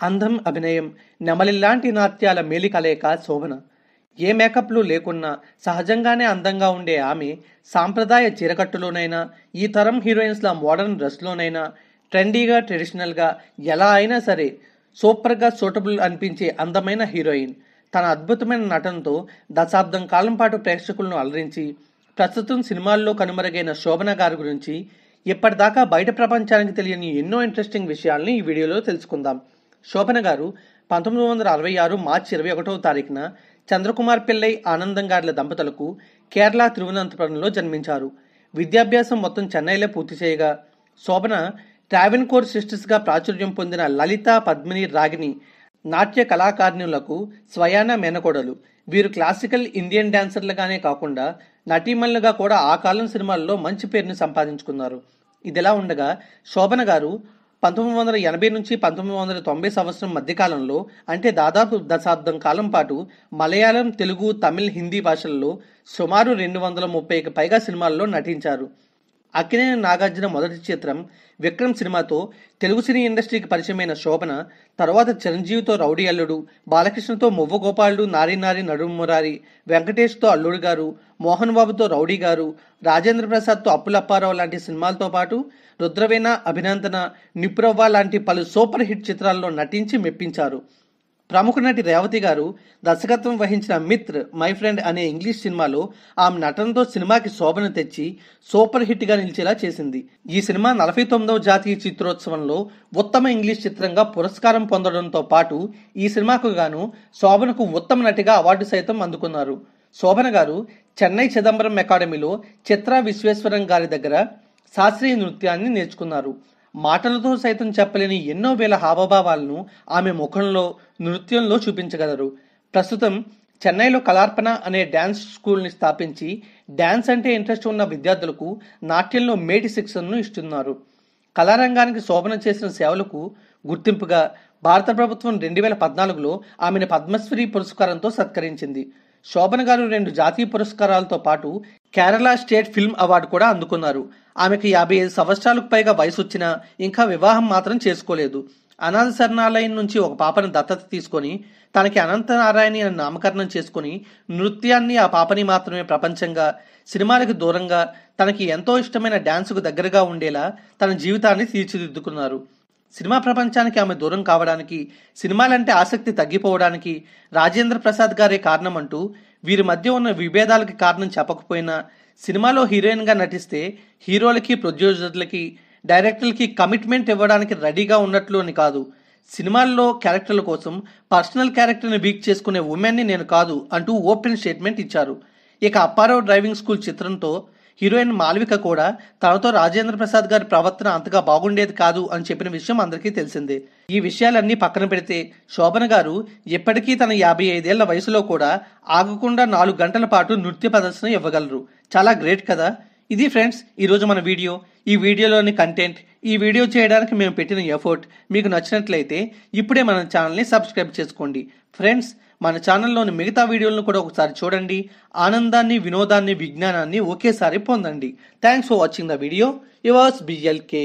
అందం అభినయం నెమలిలాంటి నాట్యాల మేలికలేక శోభన. ఏ మేకప్లు లేకున్నా సహజంగానే అందంగా ఉండే ఆమె సాంప్రదాయ చీరకట్టులోనైనా ఈ తరం హీరోయిన్స్ల మోడర్న్ డ్రెస్లోనైనా ట్రెండీగా ట్రెడిషనల్గా ఎలా అయినా సరే సూపర్గా సూటబుల్ అనిపించే అందమైన హీరోయిన్. తన అద్భుతమైన నటనతో దశాబ్దం కాలం పాటు ప్రేక్షకులను అలరించి ప్రస్తుతం సినిమాల్లో కనుమరుగైన శోభన గారి గురించి ఇప్పటిదాకా బయట ప్రపంచానికి తెలియని ఎన్నో ఇంట్రెస్టింగ్ విషయాల్ని ఈ వీడియోలో తెలుసుకుందాం. శోభన గారు పంతొమ్మిది వందల అరవై ఆరు మార్చి ఇరవై ఒకటవ తారీఖున చంద్రకుమార్ పిల్లై ఆనందం గార్ల దంపతులకు కేరళ తిరువనంతపురంలో జన్మించారు. విద్యాభ్యాసం మొత్తం చెన్నైలో పూర్తి చేయగా శోభన ట్రావెన్ కోర్ సిస్టర్స్గా ప్రాచుర్యం పొందిన లలిత పద్మిని రాగిని నాట్య కళాకారుణులకు స్వయాన మేనకోడలు. వీరు క్లాసికల్ ఇండియన్ డాన్సర్లుగానే కాకుండా నటీమణులుగా కూడా ఆ కాలం సినిమాల్లో మంచి పేరును సంపాదించుకున్నారు. ఇదిలా ఉండగా శోభన గారు పంతొమ్మిది వందల ఎనభై నుంచి పంతొమ్మిది వందల తొంభై సంవత్సరం మధ్యకాలంలో అంటే దాదాపు దశాబ్దం కాలం పాటు మలయాళం తెలుగు తమిళ్ హిందీ భాషల్లో సుమారు రెండు వందల ముప్పైకి పైగా సినిమాల్లో నటించారు. అక్కినేని నాగార్జున మొదటి చిత్రం విక్రమ్ సినిమాతో తెలుగు సినీ ఇండస్ట్రీకి పరిచయమైన శోభన తర్వాత చిరంజీవితో రౌడీ అల్లుడు బాలకృష్ణతో మువ్వ గోపాలుడు నారి నారి నడుమురారి వెంకటేష్తో అల్లుడు గారు మోహన్ బాబుతో రౌడీ గారు రాజేంద్ర ప్రసాద్తో అప్పులప్పారావు లాంటి సినిమాలతో పాటు రుద్రవేణ అభినందన నిపురవ్వ లాంటి పలు సూపర్ హిట్ చిత్రాల్లో నటించి మెప్పించారు. ప్రముఖ నటి రేవతి గారు దర్శకత్వం వహించిన మిత్ర్ మై ఫ్రెండ్ అనే ఇంగ్లీష్ సినిమాలో ఆమె నటనతో సినిమాకి శోభను తెచ్చి సూపర్ హిట్గా నిలిచేలా చేసింది. ఈ సినిమా నలభై తొమ్మిదవ జాతీయ చిత్రోత్సవంలో ఉత్తమ ఇంగ్లీష్ చిత్రంగా పురస్కారం పొందడంతో పాటు ఈ సినిమాకు గాను శోభనకు ఉత్తమ నటిగా అవార్డు సైతం అందుకున్నారు. శోభన గారు చెన్నై చిదంబరం అకాడమీలో చిత్ర విశ్వేశ్వరం గారి దగ్గర శాస్త్రీయ నృత్యాన్ని నేర్చుకున్నారు. మాటలతో సైతం చెప్పలేని ఎన్నో వేల హావభావాలను ఆమె ముఖంలో నృత్యంలో చూపించగలరు. ప్రస్తుతం చెన్నైలో కళార్పణ అనే డ్యాన్స్ స్కూల్ని స్థాపించి డ్యాన్స్ అంటే ఇంట్రెస్ట్ ఉన్న విద్యార్థులకు నాట్యంలో మేటి శిక్షణను ఇస్తున్నారు. కళారంగానికి శోభన చేసిన సేవలకు గుర్తింపుగా భారత ప్రభుత్వం రెండు వేల పద్నాలుగులో ఆమెను పద్మశ్రీ పురస్కారంతో సత్కరించింది. శోభన గారు రెండు జాతీయ పురస్కారాలతో పాటు కేరళ స్టేట్ ఫిల్మ్ అవార్డు కూడా అందుకున్నారు. ఆమెకు యాభై ఐదు సంవత్సరాలకు పైగా వయసు వచ్చినా ఇంకా వివాహం మాత్రం చేసుకోలేదు. అనాథ శరణాలయం నుంచి ఒక పాపను దత్తత తీసుకొని తనకి అనంతనారాయణి అని నామకరణం చేసుకుని నృత్యాన్ని ఆ పాపని మాత్రమే ప్రపంచంగా సినిమాలకు దూరంగా తనకి ఎంతో ఇష్టమైన డ్యాన్సుకు దగ్గరగా ఉండేలా తన జీవితాన్ని తీర్చిదిద్దుకున్నారు. సినిమా ప్రపంచానికి ఆమె దూరం కావడానికి సినిమాలంటే ఆసక్తి తగ్గిపోవడానికి రాజేంద్ర ప్రసాద్ గారే కారణం అంటూ వీరి మధ్య ఉన్న విభేదాలకి కారణం చెప్పకపోయినా సినిమాలో హీరోయిన్గా నటిస్తే హీరోలకి ప్రొడ్యూసర్లకి డైరెక్టర్లకి కమిట్మెంట్ ఇవ్వడానికి రెడీగా ఉన్నట్లు అని కాదు. సినిమాల్లో క్యారెక్టర్ల కోసం పర్సనల్ క్యారెక్టర్ని వీక్ చేసుకునే ఉమెన్ని నేను కాదు అంటూ ఓపెన్ స్టేట్మెంట్ ఇచ్చారు. ఇక అప్పారావు డ్రైవింగ్ స్కూల్ చిత్రంతో హీరోయిన్ మాల్విక కూడా తనతో రాజేంద్ర ప్రసాద్ గారి ప్రవర్తన అంతగా బాగుండేది కాదు అని చెప్పిన విషయం అందరికీ తెలిసిందే. ఈ విషయాలన్నీ పక్కన పెడితే శోభన గారు ఇప్పటికీ తన యాభై ఐదేళ్ళ వయసులో కూడా ఆగకుండా నాలుగు గంటల పాటు నృత్య ప్రదర్శన ఇవ్వగలరు. చాలా గ్రేట్ కదా? ఇది ఫ్రెండ్స్ ఈరోజు మన వీడియో. ఈ వీడియోలోని కంటెంట్ ఈ వీడియో చేయడానికి మేము పెట్టిన ఎఫర్ట్ మీకు నచ్చినట్లయితే ఇప్పుడే మన ఛానల్ని సబ్స్క్రైబ్ చేసుకోండి. ఫ్రెండ్స్ మన ఛానల్లోని మిగతా వీడియోలను కూడా ఒకసారి చూడండి. ఆనందాన్ని వినోదాన్ని విజ్ఞానాన్ని ఒకేసారి పొందండి. Thanks for watching the video yours BLK